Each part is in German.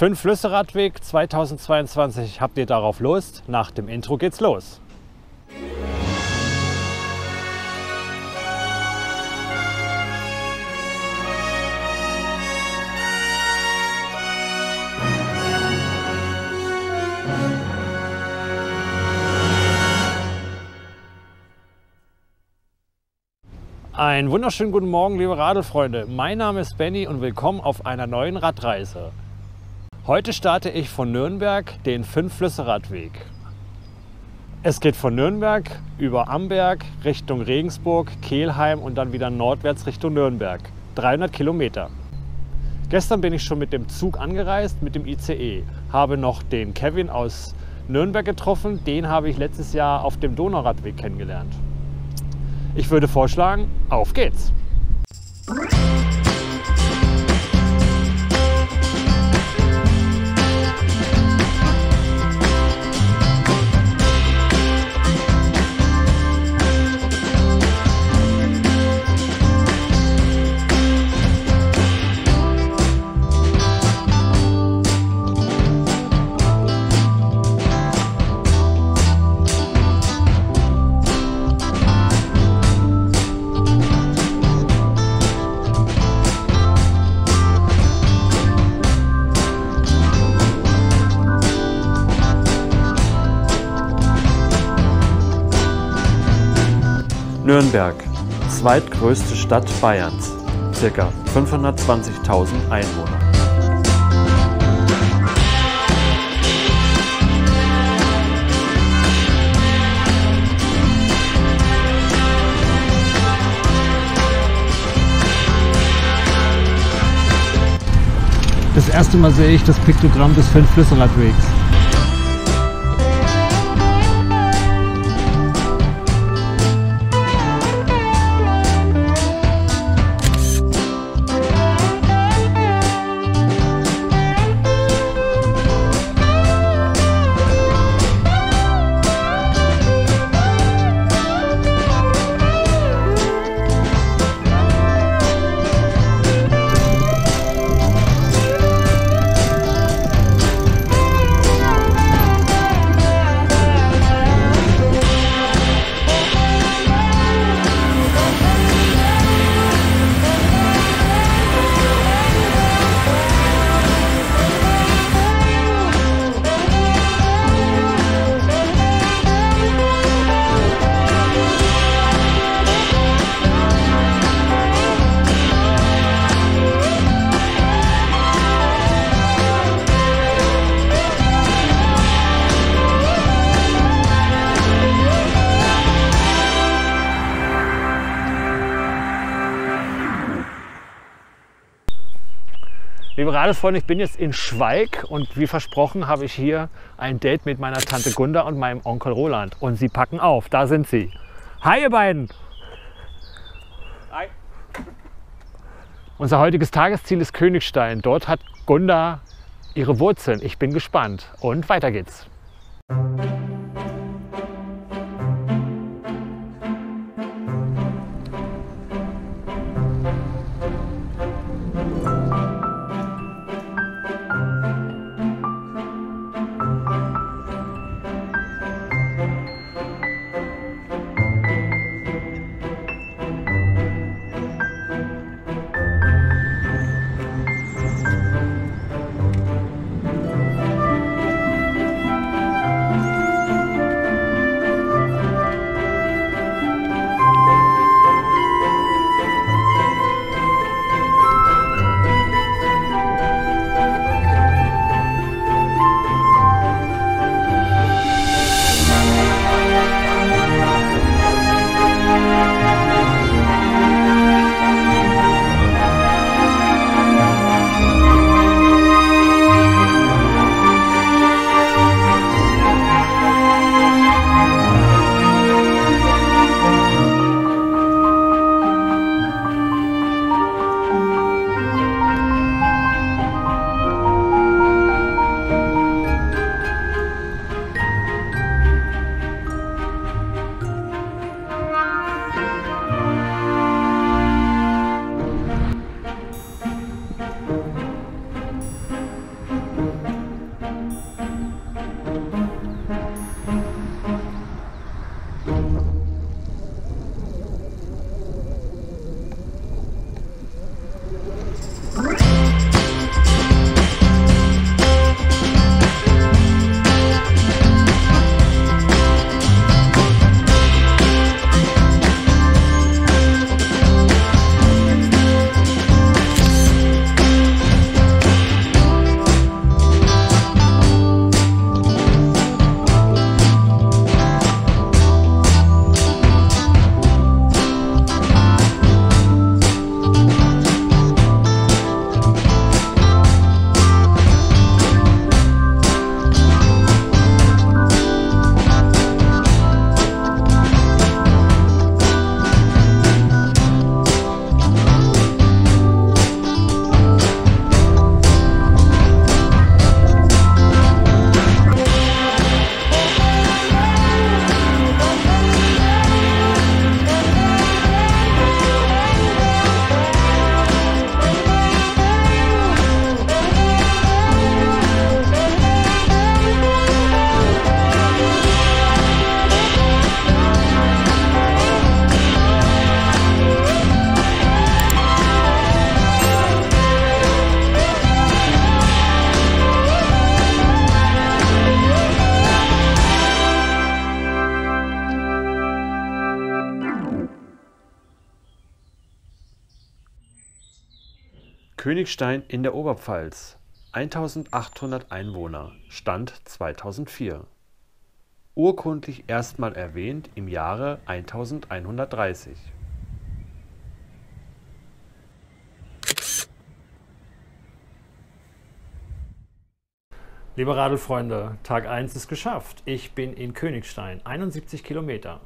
Fünf Flüsse Radweg 2022 habt ihr darauf Lust? Nach dem Intro geht's los. Einen wunderschönen guten Morgen, liebe Radelfreunde. Mein Name ist Benny und willkommen auf einer neuen Radreise. Heute starte ich von Nürnberg den Fünf-Flüsse-Radweg. Es geht von Nürnberg über Amberg Richtung Regensburg, Kelheim und dann wieder nordwärts Richtung Nürnberg. 300 Kilometer. Gestern bin ich schon mit dem Zug angereist, mit dem ICE. Habe noch den Kevin aus Nürnberg getroffen. Den habe ich letztes Jahr auf dem Donauradweg kennengelernt. Ich würde vorschlagen, auf geht's! Nürnberg, zweitgrößte Stadt Bayerns, ca. 520.000 Einwohner. Das erste Mal sehe ich das Piktogramm des Fünf-Flüsse-Radwegs. Liebe Radesfreunde, ich bin jetzt in Schweig und wie versprochen habe ich hier ein Date mit meiner Tante Gunda und meinem Onkel Roland. Und sie packen auf, da sind sie. Hi ihr beiden! Hi! Unser heutiges Tagesziel ist Königstein. Dort hat Gunda ihre Wurzeln. Ich bin gespannt. Und weiter geht's. Königstein in der Oberpfalz 1800 Einwohner Stand 2004 Urkundlich erstmal erwähnt im Jahre 1130 Liebe Radelfreunde, Tag 1 ist geschafft. Ich bin in Königstein, 71 Kilometer.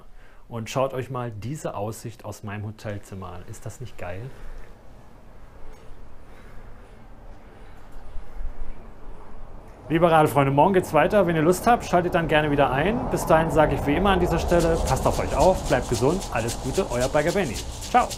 Und schaut euch mal diese Aussicht aus meinem Hotelzimmer an. Ist das nicht geil? Liebe Radelfreunde, morgen geht's weiter. Wenn ihr Lust habt, schaltet dann gerne wieder ein. Bis dahin sage ich wie immer an dieser Stelle, passt auf euch auf, bleibt gesund, alles Gute, euer Bagger Benny. Ciao.